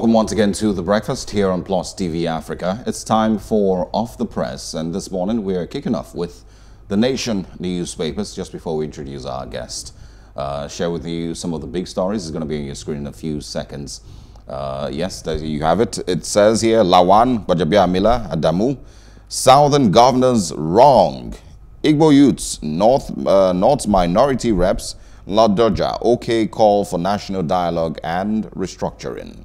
Welcome once again to The Breakfast here on Plus TV Africa. It's time for Off the Press and this morning we're kicking off with The Nation newspapers just before we introduce our guest. Uh, share with you some of the big stories. It's going to be on your screen in a few seconds. Uh, yes, there you have it. It says here, Lawan, Gbajabiamila, Adamu, Southern governors wrong. Igbo youths, North, uh, North minority reps, Ladoja, okay call for national dialogue and restructuring.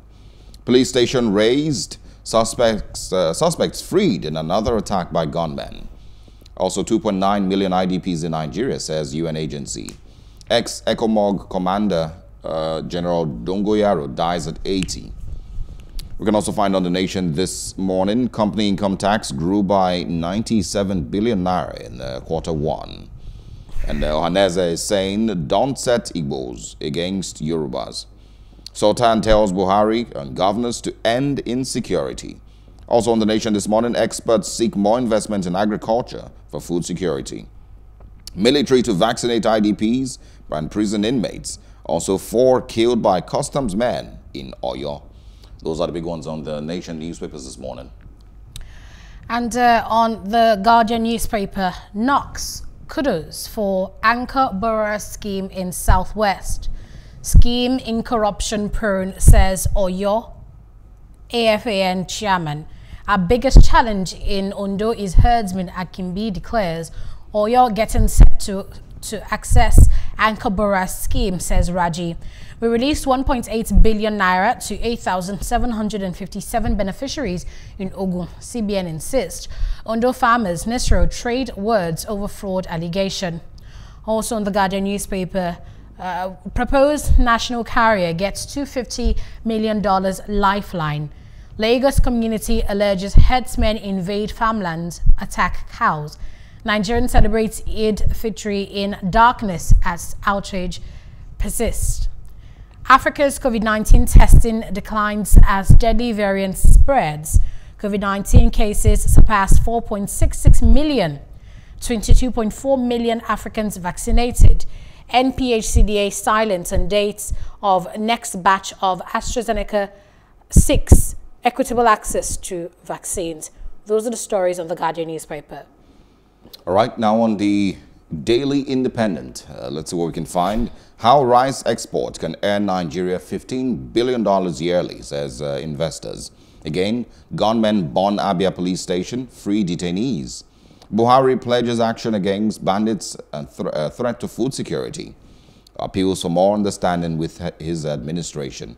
Police station raised, suspects, uh, suspects freed in another attack by gunmen. Also 2.9 million IDPs in Nigeria, says UN agency. Ex-ECOMOG commander uh, General Dogonyaro dies at 80. We can also find on the nation this morning, company income tax grew by 97 billion naira in uh, quarter one. And uh, Ohanaeze is saying, don't set Igbos against Yorubas. Sultan tells Buhari and governors to end insecurity. Also on the nation this morning, experts seek more investment in agriculture for food security. Military to vaccinate IDPs and prison inmates. Also four killed by customs men in Oyo. Those are the big ones on the nation newspapers this morning. And uh, on the Guardian newspaper, Knox kudos for Anchor Borrowers scheme in Southwest. Scheme in corruption prone, says oh, Oyo, AFAN chairman. Our biggest challenge in Ondo is herdsman Akimbi declares oh, Oyo getting set to, to access Anchor Borrowers scheme, says Raji. We released 1.8 billion naira to 8,757 beneficiaries in Ogun. CBN insists. Ondo farmers, NIRSAL trade words over fraud allegation. Also in the Guardian newspaper, uh, proposed national carrier gets $250 million lifeline. Lagos community alleges herdsmen invade farmlands, attack cows. Nigerian celebrates Eid Fitri in darkness as outrage persists. Africa's COVID-19 testing declines as deadly variant spreads. COVID-19 cases surpassed 4.66 million, 22.4 million Africans vaccinated. NPHCDA silence on dates of next batch of AstraZeneca 6 equitable access to vaccines. Those are the stories on the Guardian newspaper. All right, now on the Daily Independent, uh, let's see what we can find. How rice exports can earn Nigeria $15 billion yearly, says uh, investors. Again, gunmen bomb Abia police station, free detainees. Buhari pledges action against bandits and th uh, threat to food security. Appeals for more understanding with his administration.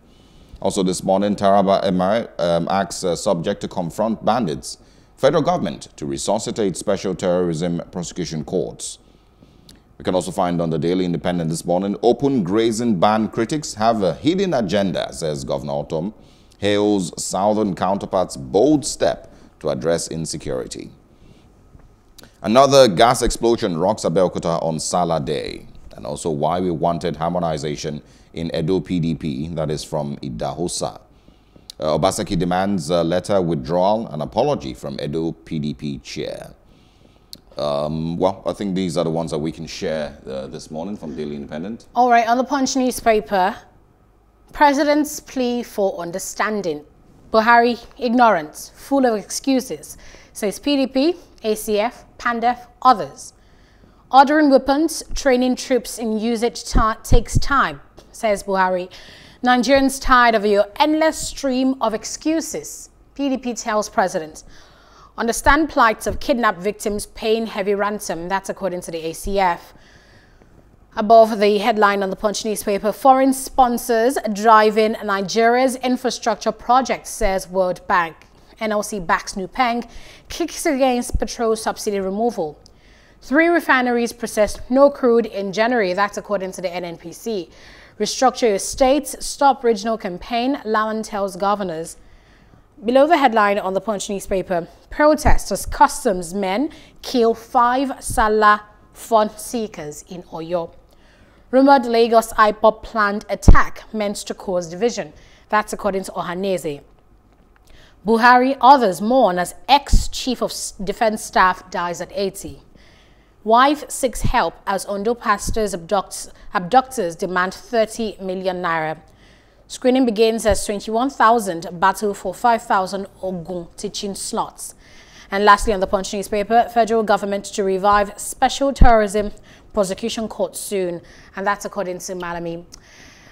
Also this morning, Taraba Emir um, asks uh, subject to confront bandits. Federal government to resuscitate special terrorism prosecution courts. We can also find on the Daily Independent this morning, open grazing ban critics have a hidden agenda, says Governor Ortom. Hails southern counterparts' bold step to address insecurity. Another gas explosion rocks Abeokuta on Salah Day, and also why we wanted harmonization in Edo PDP, that is from Idahosa. Uh, demands a letter withdrawal and apology from Edo PDP chair. Um, well, I think these are the ones that we can share uh, this morning from Daily Independent. All right, on the Punch newspaper, President's plea for understanding. Buhari, ignorance, full of excuses, says PDP, ACF, PANDEF, others. Ordering weapons, training troops in usage takes time, says Buhari. Nigerians tired of your endless stream of excuses, PDP tells President. Understand plights of kidnapped victims paying heavy ransom, that's according to the ACF. Above the headline on the Punch newspaper, foreign sponsors driving Nigeria's infrastructure project, says World Bank. NLC backs NUPENG, kicks against petrol subsidy removal. Three refineries processed no crude in January, that's according to the NNPC. Restructure your states, stop regional campaign, Lawan tells governors. Below the headline on the Punch newspaper, protesters, customs men kill five Salah fund seekers in Oyo. Rumored Lagos IPOB planned attack meant to cause division. That's according to Ohanaeze. Buhari, others mourn as ex-chief of defense staff dies at 80. Wife seeks help as Ondo pastors abducts, abductors demand 30 million naira. Screening begins as 21,000 battle for 5,000 Ogun teaching slots. And lastly, on the Punch newspaper, federal government to revive special terrorism prosecution court soon. And that's according to Malami.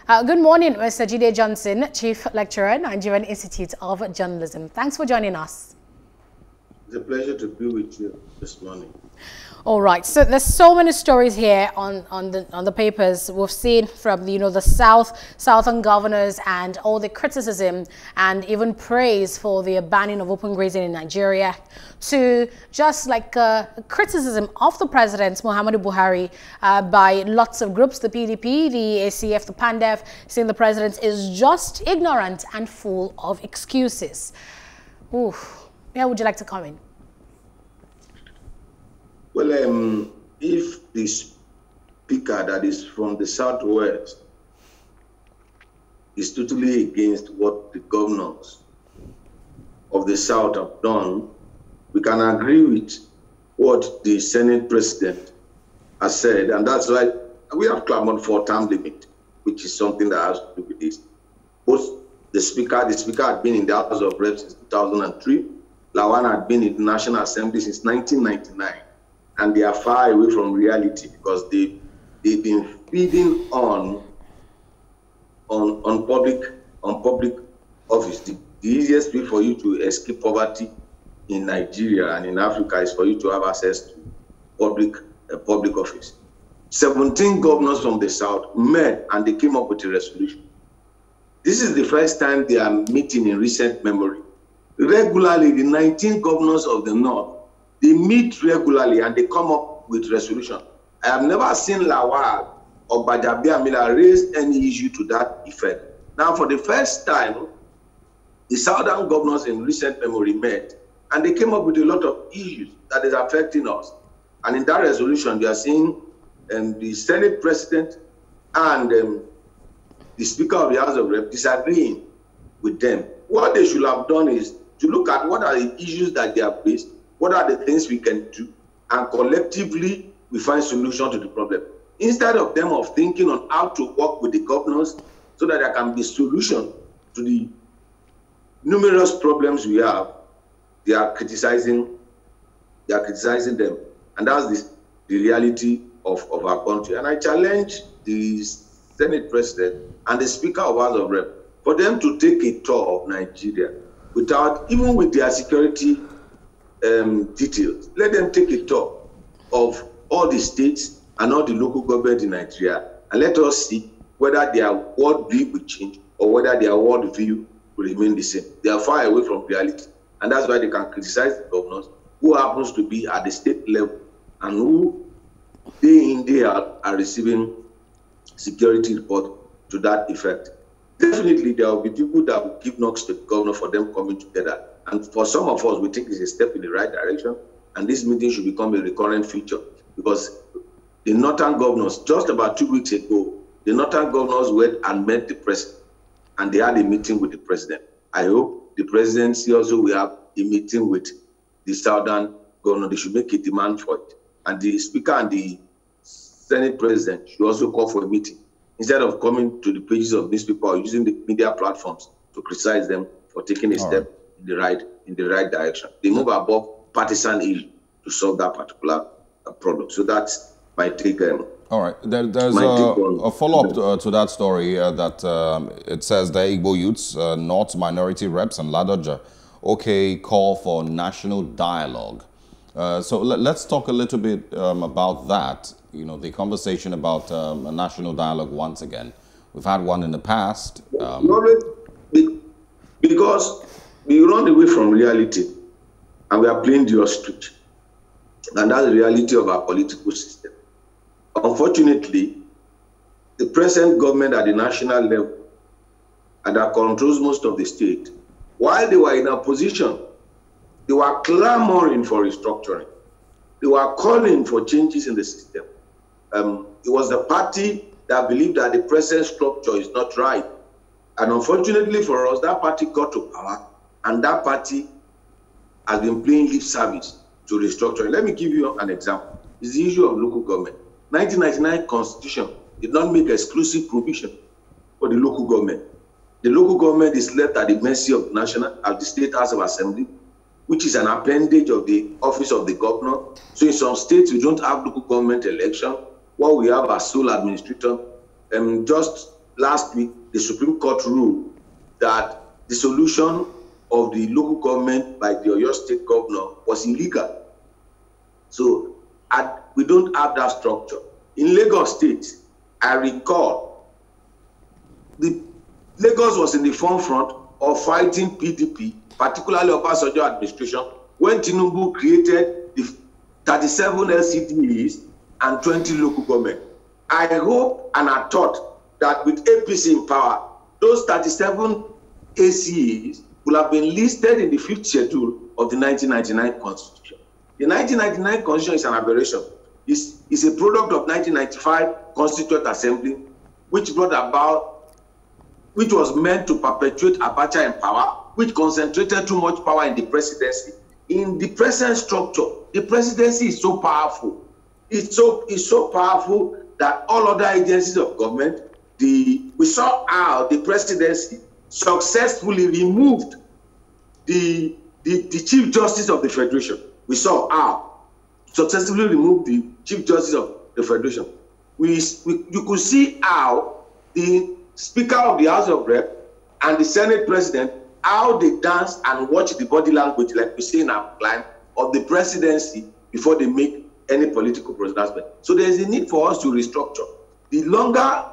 Uh, good morning, Mr. Jide Johnson, Chief Lecturer, Nigerian Institute of Journalism. Thanks for joining us. It's a pleasure to be with you this morning. All right. So there's so many stories here on, on the on the papers. We've seen from you know the South Southern governors and all the criticism and even praise for the banning of open grazing in Nigeria, to just like uh, criticism of the president Muhammadu Buhari uh, by lots of groups, the PDP, the ACF, the PANDEF, saying the president is just ignorant and full of excuses. Ooh, where would you like to comment? Well, um, if the speaker that is from the southwest is totally against what the governors of the south have done, we can agree with what the Senate president has said, and that's why we have clamored for term limit, which is something that has to do with this. Both the speaker, the speaker had been in the House of Reps since 2003. Lawan had been in the National Assembly since 1999 and they are far away from reality because they they've been feeding on on on public on public office. The, the easiest way for you to escape poverty in Nigeria and in Africa is for you to have access to public uh, public office. 17 governors from the south met and they came up with a resolution. This is the first time they are meeting in recent memory. Regularly, the 19 governors of the north they meet regularly and they come up with resolution. I have never seen Lawal or Gbajabiamila raise any issue to that effect. Now, for the first time, the southern governors in recent memory met and they came up with a lot of issues that is affecting us. And in that resolution, you are seeing um, the Senate president and um, the Speaker of the House of Reps disagreeing with them. What they should have done is to look at what are the issues that they have raised what are the things we can do? And collectively, we find solution to the problem. Instead of them of thinking on how to work with the governors so that there can be solution to the numerous problems we have, they are criticizing, they are criticizing them. And that's the, the reality of, of our country. And I challenge the Senate President and the Speaker of House of Rep for them to take a tour of Nigeria without, even with their security um, details. Let them take a tour of all the states and all the local government in Nigeria, and let us see whether their world view will change or whether their world view will remain the same. They are far away from reality, and that's why they can criticize the governors who happens to be at the state level and who day in day out are receiving security report to that effect. Definitely, there will be people that will give knocks to the governor for them coming together and for some of us, we think it's a step in the right direction. And this meeting should become a recurrent feature because the northern governors, just about two weeks ago, the northern governors went and met the president and they had a meeting with the president. I hope the presidency also will have a meeting with the southern governor. They should make a demand for it. And the speaker and the Senate president should also call for a meeting instead of coming to the pages of newspaper or using the media platforms to criticize them for taking a All step right in the right in the right direction. They move above partisan issue to solve that particular uh, problem. So that's my take. Um, all right. There, there's a, a follow-up to, uh, to, that story uh, that um, it says the Igbo youths, uh, North minority reps and Ladoja, okay, call for national dialogue. Uh, so let, us talk a little bit um, about that. You know, the conversation about um, a national dialogue once again. We've had one in the past. Um, because we run away from reality and we are playing the ostrich. And that's the reality of our political system. Unfortunately, the present government at the national level and that controls most of the state, while they were in a position, they were clamoring for restructuring. They were calling for changes in the system. Um, it was the party that believed that the present structure is not right. And unfortunately for us, that party got to power and that party has been playing lip service to restructuring. Let me give you an example. It's the issue of local government. 1999 constitution did not make exclusive provision for the local government. the local government is left at the mercy of national, of the state house of assembly, which is an appendage of the office of the governor. So in some states, we don't have local government election. What we have as sole administrator. And just last week, the Supreme Court ruled that the solution of the local government by the Oyo State governor was illegal. So at, we don't have that structure. In Lagos State, I recall the Lagos was in the forefront of fighting PDP, particularly Obasanjo administration, when Tinubu created the 37 LCDs and 20 local government. I hope and I thought that with APC in power, those 37 ACEs will have been listed in the fifth schedule of the 1999 Constitution. The 1999 Constitution is an aberration. It's, it's a product of 1995 Constituent Assembly, which brought about, which was meant to perpetuate Abacha in power, which concentrated too much power in the presidency. In the present structure, the presidency is so powerful. It's so, it's so powerful that all other agencies of government, the, we saw how the presidency successfully removed the, the, the Chief Justice of the Federation. We saw how successfully removed the Chief Justice of the Federation. We, we, you could see how the Speaker of the House of Rep and the Senate President, how they dance and watch the body language, like we see in our climb, of the presidency before they make any political pronouncement. So there is a need for us to restructure. The longer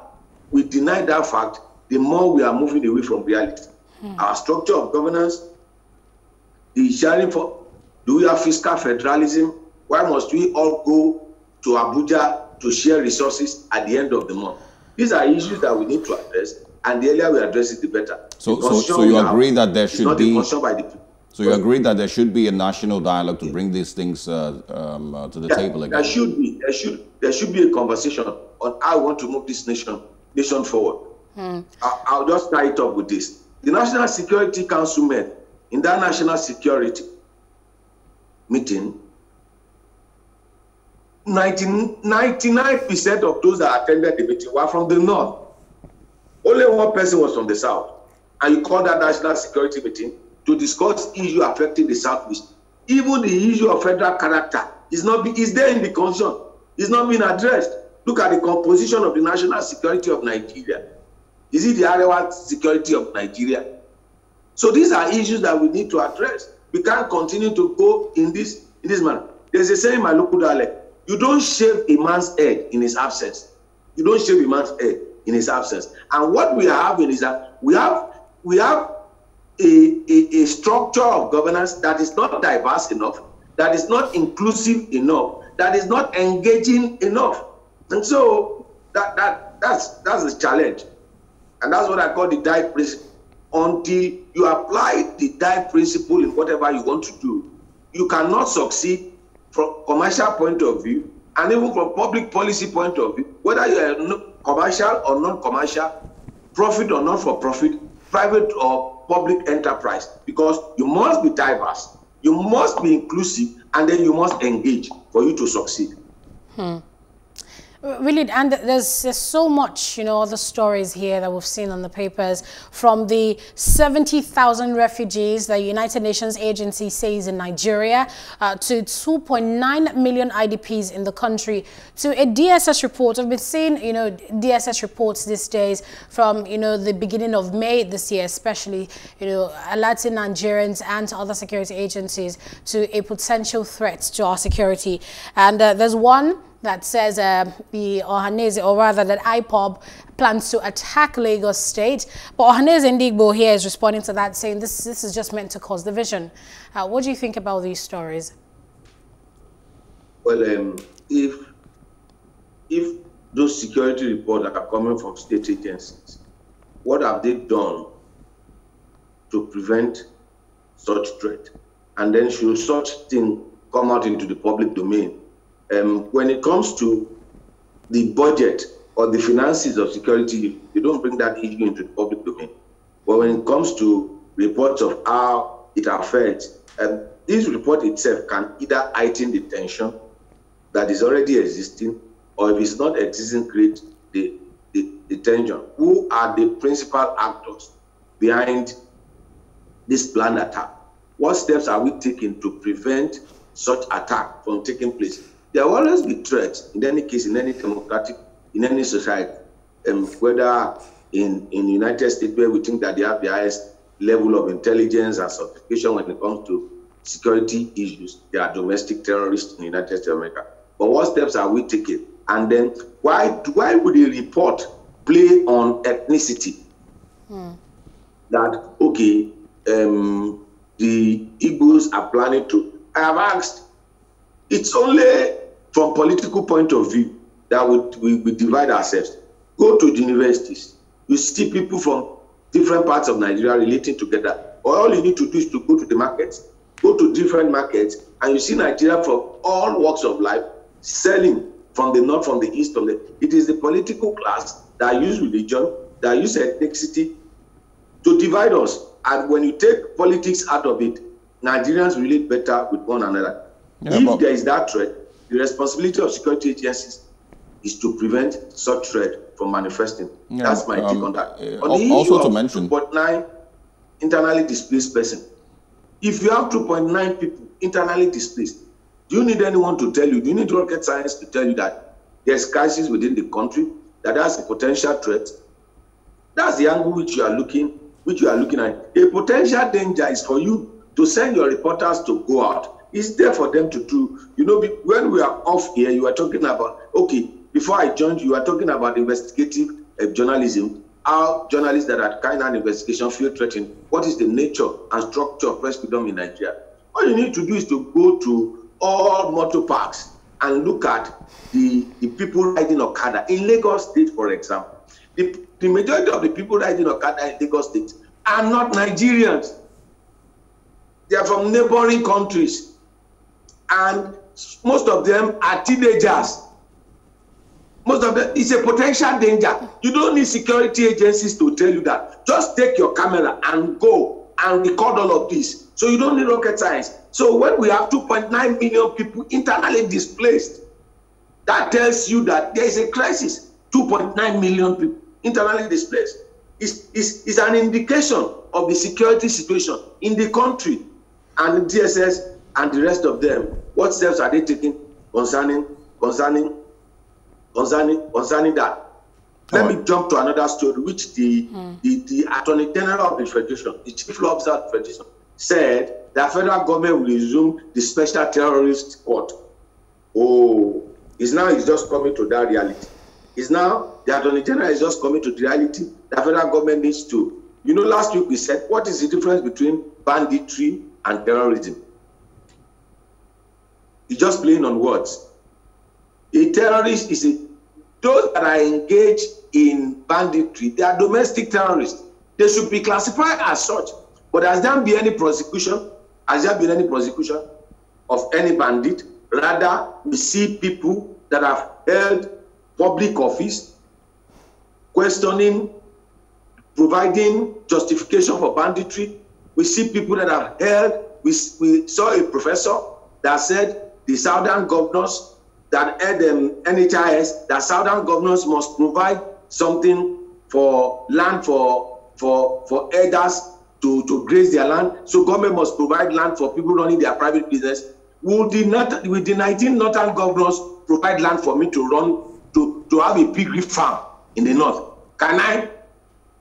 we deny that fact, the more we are moving away from reality. Hmm. Our structure of governance, the sharing for, do we have fiscal federalism? Why must we all go to Abuja to share resources at the end of the month? These are issues that we need to address, and the earlier we address it, the better. So, so, so you agree have, that there should be. The so you agree that there should be a national dialogue to bring these things uh, um, uh, to the yeah, table again. There should be. There should. There should be a conversation on how we want to move this nation nation forward. Hmm. I, will just tie it up with this. The National Security Council met in that national security meeting. 99% of those that attended the meeting were from the north. Only one person was from the south. And you call that national security meeting to discuss issue affecting the southwest. Even the issue of federal character is not is there in the constitution. It's not being addressed. Look at the composition of the national security of Nigeria. Is it the Arewa security of Nigeria? So these are issues that we need to address. We can't continue to go in this in this manner. There's a saying in my local dialect: you don't shave a man's head in his absence. You don't shave a man's head in his absence. And what we are having is that we have we have a, a, a structure of governance that is not diverse enough, that is not inclusive enough, that is not engaging enough. And so that that that's that's the challenge. And that's what I call the die principle. Until you apply the die principle in whatever you want to do, you cannot succeed from commercial point of view and even from public policy point of view, whether you are commercial or non-commercial, profit or not for profit, private or public enterprise, because you must be diverse, you must be inclusive, and then you must engage for you to succeed. Hmm. Really, and there's, there's so much, you know, other stories here that we've seen on the papers from the 70,000 refugees the United Nations agency says in Nigeria uh, to 2.9 million IDPs in the country to a DSS report. I've been seeing, you know, DSS reports these days from, you know, the beginning of May this year, especially, you know, alerting Nigerians and other security agencies to a potential threat to our security. And uh, there's one that says uh, the Ohanaeze, or rather that IPOB plans to attack Lagos State. But Ohanaeze Ndigbo here is responding to that, saying this, this is just meant to cause division. Uh, what do you think about these stories? Well, um, if, if those security reports that are coming from state agencies, what have they done to prevent such threat? And then should such thing come out into the public domain um, when it comes to the budget or the finances of security, they don't bring that issue into the public domain. But when it comes to reports of how it affects, um, this report itself can either heighten the tension that is already existing, or if it's not existing, create the, the, the tension. Who are the principal actors behind this planned attack? What steps are we taking to prevent such attack from taking place? There will always be threats in any case, in any democratic, in any society, um, whether in, in the United States where we think that they have the highest level of intelligence and sophistication when it comes to security issues. They are domestic terrorists in the United States of America. But what steps are we taking? And then why why would the report play on ethnicity? Hmm. That okay, um, the Igbos are planning to. I have asked. It's only from political point of view that we, we, we divide ourselves. Go to the universities. You see people from different parts of Nigeria relating together. All you need to do is to go to the markets, go to different markets, and you see Nigeria from all walks of life selling from the north, from the east, from the. It is the political class that use religion, that use ethnicity to divide us. And when you take politics out of it, Nigerians relate better with one another. Yeah, if there is that threat, the responsibility of security agencies is to prevent such threat from manifesting. Yeah, That's my um, take on that. Uh, on the also issue to of mention 2.9 internally displaced person. If you have 2.9 people internally displaced, do you need anyone to tell you? Do you need rocket science to tell you that there's crisis within the country, that has a potential threat? That's the angle which you are looking, which you are looking at. A potential danger is for you to send your reporters to go out. It's there for them to do. You know, when we are off here, you are talking about okay, before I joined, you were talking about investigative uh, journalism, how journalists that are carrying out investigation feel threatened. What is the nature and structure of press freedom in Nigeria? All you need to do is to go to all motor parks and look at the, the people riding Okada in Lagos State, for example. The, the majority of the people riding Okada in Lagos State are not Nigerians. They are from neighboring countries. And most of them are teenagers. Most of them it's a potential danger. You don't need security agencies to tell you that. Just take your camera and go and record all of this. So you don't need rocket science. So when we have 2.9 million people internally displaced that tells you that there is a crisis. 2.9 million people internally displaced. Is is is an indication of the security situation in the country and the dss and the rest of them what steps are they taking concerning concerning concerning concerning that. Let me jump to another story, which the, mm. the, the Attorney General of the Federation, the Chief Law Officer of the Federation, said that federal government will resume the special terrorist court. Oh, is now it's just coming to that reality. Is now the Attorney General is just coming to the reality that federal government needs to. You know, last week we said, what is the difference between banditry and terrorism? Just playing on words. A terrorist is a those that are engaged in banditry, they are domestic terrorists. They should be classified as such. But has there been any prosecution? Has there been any prosecution of any bandit? Rather, we see people that have held public office questioning, providing justification for banditry. We see people that have held, we, we saw a professor that said the southern governors that um, NHIS, that southern governors must provide something for land for for for elders to to graze their land. So government must provide land for people running their private business. Will the not will the 19 northern governors provide land for me to run to to have a piggery farm in the north? Can I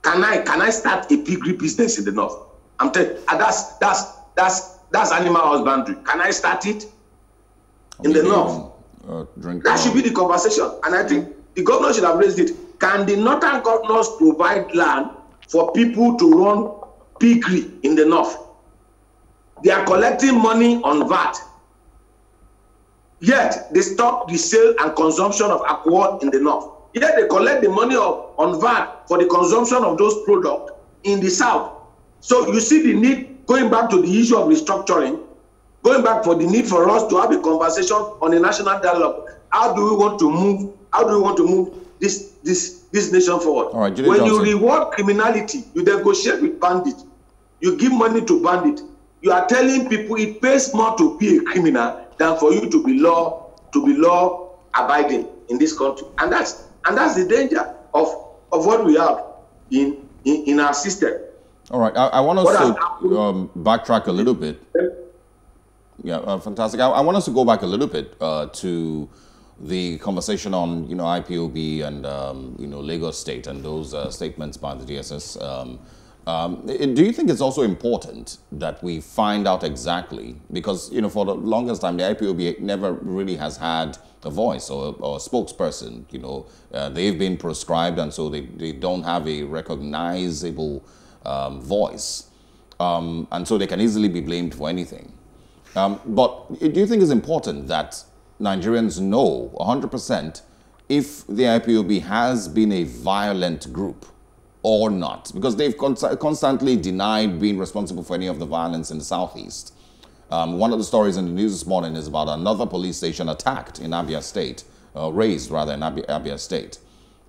can I can I start a piggery business in the north? I'm telling you, that's that's that's that's animal husbandry. Can I start it in the north? uh. That should be the conversation. And I think the governor should have raised it. Can the northern governors provide land for people to run piggery in the north? They are collecting money on VAT. Yet they stop the sale and consumption of alcohol in the north. Yet they collect the money of, on VAT for the consumption of those products in the south. So you see the need, going back to the issue of restructuring, going back for the need for us to have a conversation on a national dialogue how do we want to move how do we want to move this this this nation forward? Right, when Johnson. you reward criminality you negotiate with bandit. You give money to bandit. You are telling people it pays more to be a criminal than for you to be law to be law abiding in this country. And that's and that's the danger of of what we have in in, in our system. All right, I, I want us to um, backtrack a little bit. Yeah, uh, fantastic. I, I, want us to go back a little bit uh, to the conversation on you know IPOB and um, you know Lagos State and those uh, statements by the DSS. Um, um, do you think it's also important that we find out exactly because you know for the longest time the IPOB never really has had a voice or, or a spokesperson. You know uh, they've been proscribed and so they, they don't have a recognizable um, voice, um, and so they can easily be blamed for anything. Um, but do you think it's important that Nigerians know 100% if the IPOB has been a violent group? or not? Because they've constantly denied being responsible for any of the violence in the southeast. Um, one of the stories in the news this morning is about another police station attacked in Abia State, uh, raised rather in Abia, Abia State.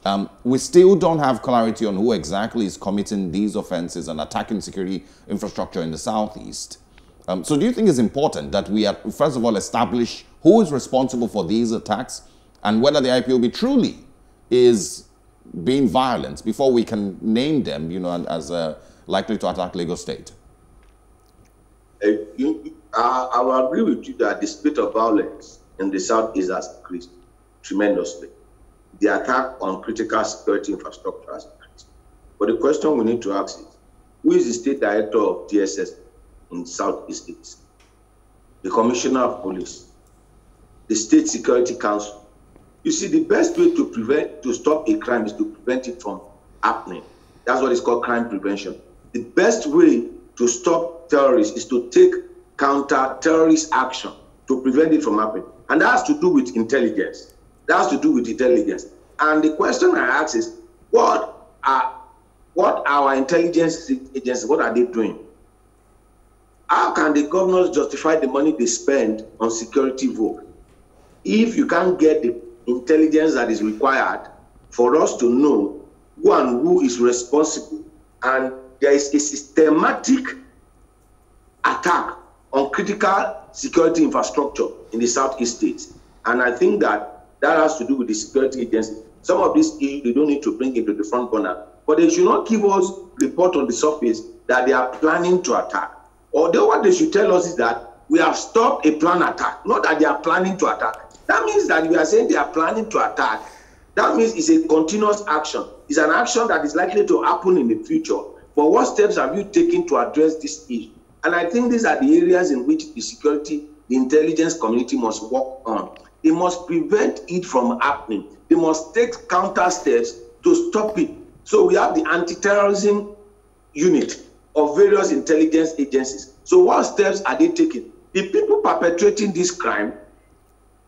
Um, we still don't have clarity on who exactly is committing these offenses and attacking security infrastructure in the southeast. Um, so do you think it's important that we, are, first of all, establish who is responsible for these attacks and whether the IPOB truly is being violent before we can name them, you know, as uh, likely to attack Lagos State? Uh, you, I, I will agree with you that the spate of violence in the south is has increased tremendously. The attack on critical security infrastructure has increased. But the question we need to ask is, who is the state director of DSS in Southeast States? The commissioner of police, the state security council, you see, the best way to prevent, to stop a crime is to prevent it from happening. That's what is called crime prevention. The best way to stop terrorists is to take counter-terrorist action to prevent it from happening. And that has to do with intelligence. That has to do with intelligence. And the question I ask is, what are what our intelligence agencies, what are they doing? How can the governors justify the money they spend on security vote if you can't get the intelligence that is required for us to know who and who is responsible. And there is a systematic attack on critical security infrastructure in the southeast states. And I think that that has to do with the security agency. Some of these issues they don't need to bring into the front burner, but they should not give us report on the surface that they are planning to attack. Although what they should tell us is that we have stopped a planned attack, not that they are planning to attack. That means that we are saying they are planning to attack. That means it's a continuous action. It's an action that is likely to happen in the future. But what steps have you taken to address this issue? And I think these are the areas in which the security, the intelligence community must work on. They must prevent it from happening. They must take counter steps to stop it. So we have the anti-terrorism unit of various intelligence agencies. So what steps are they taking? The people perpetrating this crime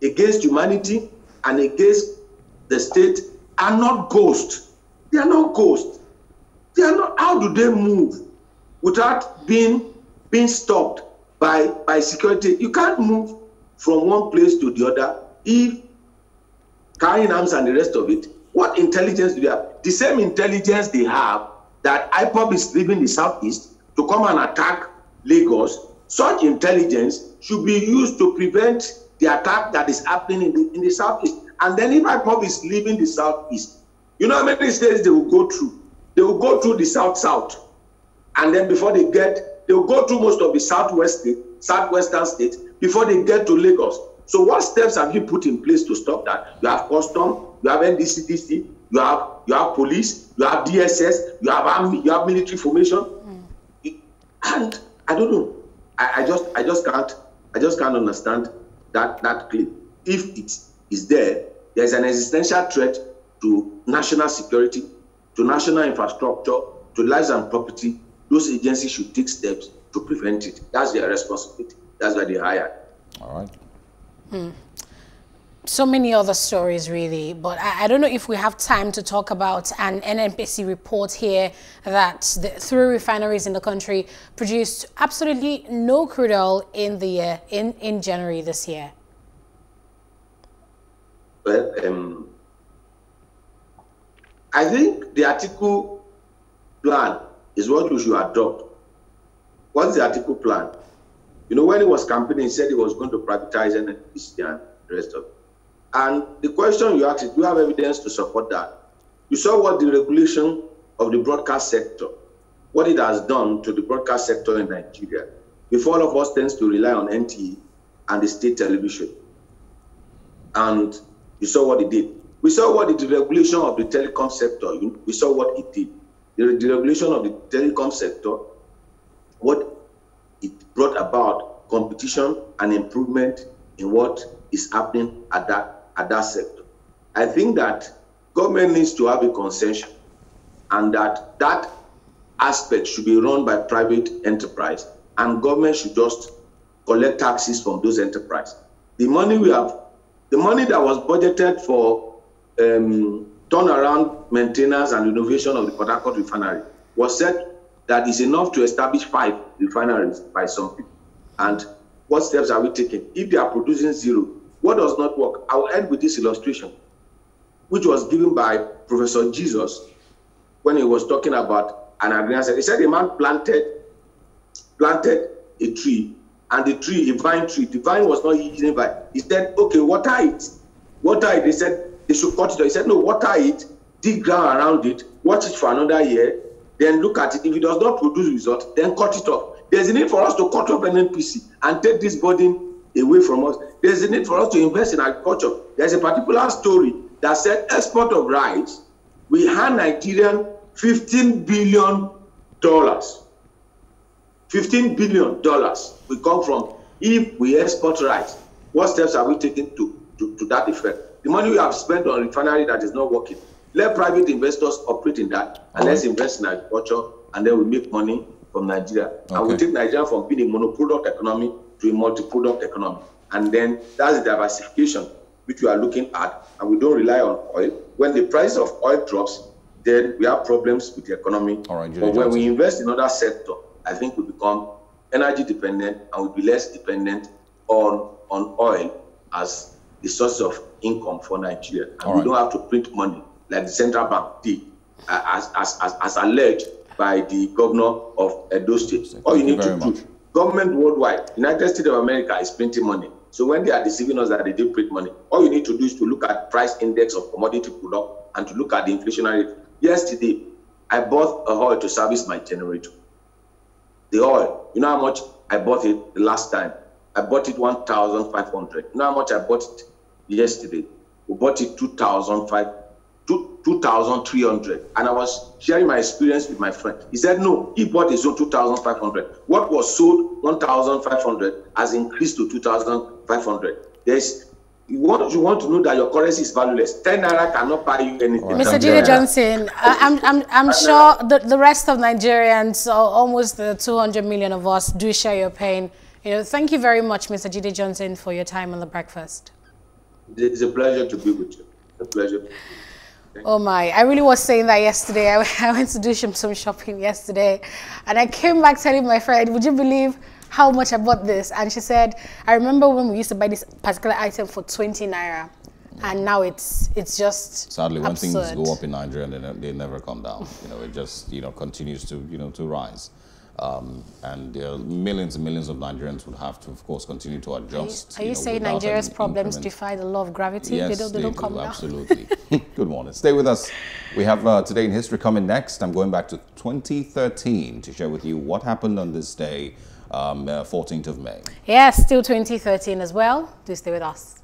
against humanity and against the state are not ghosts. They are not ghosts. They are not. How do they move without being being stopped by by security? You can't move from one place to the other if carrying arms and the rest of it. What intelligence do they have? The same intelligence they have that IPOB is leaving the southeast to come and attack Lagos. Such intelligence should be used to prevent the attack that is happening in the, in the southeast. And then if IPOB is leaving the southeast, you know how many states they will go through? They will go through the south south. And then before they get, they will go through most of the southwest state, southwestern states before they get to Lagos. So what steps have you put in place to stop that? You have custom, you have NSCDC, you have you have police, you have DSS, you have army, you have military formation. Mm. And I don't know. I, I just I just can't I just can't understand that, that claim. If it is there, there's an existential threat to national security, to national infrastructure, to lives and property. Those agencies should take steps to prevent it. That's their responsibility. That's why they hired. All right. Hmm. So many other stories, really, but I, I, don't know if we have time to talk about an NNPC report here that the three refineries in the country produced absolutely no crude oil in the year, in, in January this year. Well, um, I think the Atiku plan is what we should adopt. What's the Atiku plan? You know, when he was campaigning, he said he was going to privatize NNPC and the rest of it. And the question you asked is, do you have evidence to support that? You saw what the regulation of the broadcast sector, what it has done to the broadcast sector in Nigeria. Before all of us tends to rely on NTA and the state television. And you saw what it did. We saw what the deregulation of the telecom sector, we saw what it did. The deregulation of the telecom sector, what it brought about competition and improvement in what is happening at that, at that sector. I think that government needs to have a concession and that that aspect should be run by private enterprise and government should just collect taxes from those enterprises. The money we have, the money that was budgeted for um, turnaround, maintenance, and innovation of the Port Harcourt refinery was said that is enough to establish five refineries by some people. And what steps are we taking? If they are producing zero, what does not work? I will end with this illustration, which was given by Professor Jesus when he was talking about an agreement. He said a man planted planted a tree, and the tree, a vine tree, the vine was not yielding vine. He said, okay, water it. Water it. He said, they should cut it. He said, no, water it, dig ground around it, watch it for another year, then look at it. If it does not produce result, then cut it off. There's a need for us to cut off NNPC and take this burden away from us. There's a need for us to invest in agriculture. There's a particular story that said export of rice, we hand Nigerian 15 billion dollars. 15 billion dollars will come from if we export rice. What steps are we taking to, to, to that effect? The money we have spent on refinery that is not working, let private investors operate in that, and let's invest in agriculture, and then we make money from Nigeria. Okay. And we take Nigeria from being a monoproduct economy to a multi-product economy. And then that's the diversification which we are looking at, and we don't rely on oil. When the price of oil drops, then we have problems with the economy. All right, but when we invest in other sector, I think we become energy dependent and we'll be less dependent on, on oil as the source of income for Nigeria. And All we right. don't have to print money like the central bank did, uh, as, as, as, as alleged by the governor of Edo State. All you, you need to much. do, government worldwide, United States of America is printing money. So when they are deceiving us that they do print money, all you need to do is to look at price index of commodity product and to look at the inflationary. Yesterday, I bought a oil to service my generator. The oil, you know how much I bought it the last time? I bought it 1,500. You know how much I bought it yesterday? We bought it 2,500. 2,300. And I was sharing my experience with my friend. He said, no, he bought his own 2,500. What was sold 1,500 has increased to 2,500. There's you want you want to know that your currency is valueless. Ten naira cannot buy you anything. Mr. Jide Johnson, I'm I'm I'm sure the the rest of Nigerians, almost the 200 million of us, do share your pain. You know, thank you very much, Mr. Jide Johnson, for your time on the breakfast. It's a pleasure to be with you. It's a pleasure. Oh my, I really was saying that yesterday. I, I went to do some, shopping yesterday and I came back telling my friend, would you believe how much I bought this? And she said, I remember when we used to buy this particular item for 20 naira and now it's it's just sadly when things go up in Nigeria they, they never come down you know it just you know continues to you know to rise um, and uh, millions and millions of Nigerians would have to, of course, continue to adjust. Are you, are you, you know, saying Nigeria's problems defy the law of gravity? Yes, they don't, they, they don't do, down? Absolutely. Good morning. Stay with us. We have uh, Today in History coming next. I'm going back to 2013 to share with you what happened on this day, um, uh, 14th of May. Yes, still 2013 as well. Do stay with us.